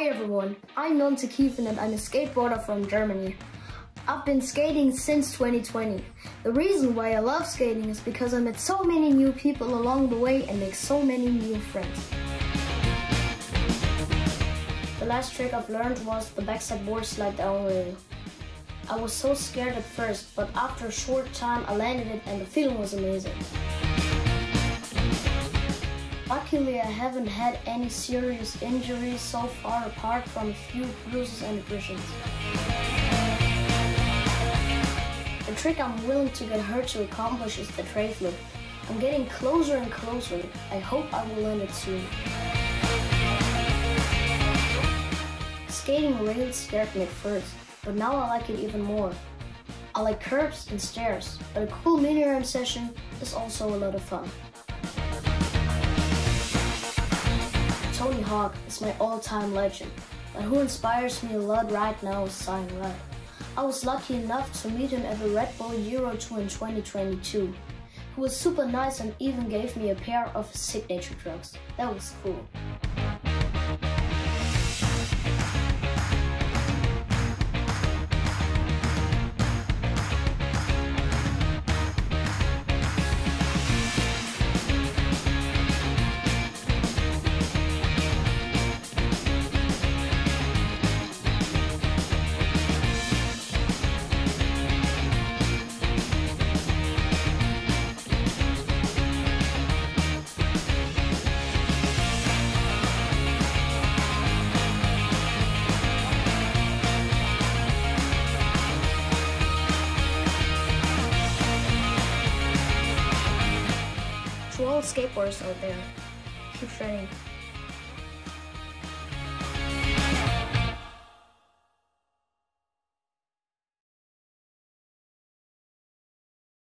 Hi everyone, I'm Jonte Kiefen and I'm a skateboarder from Germany. I've been skating since 2020. The reason why I love skating is because I met so many new people along the way and make so many new friends. The last trick I've learned was the backside board slide down rail. I was so scared at first, but after a short time I landed it and the feeling was amazing. Luckily I haven't had any serious injuries so far apart from a few bruises and abrasions. The trick I'm willing to get hurt to accomplish is the tray flip. I'm getting closer and closer. I hope I will learn it soon. Skating rails scared me at first, but now I like it even more. I like curbs and stairs, but a cool mini ramp session is also a lot of fun. Hawk is my all-time legend, but who inspires me a lot right now is Zion Wright. I was lucky enough to meet him at the Red Bull Euro Tour in 2022. He was super nice and even gave me a pair of signature trucks. That was cool. All skateboarders out there, keep shredding.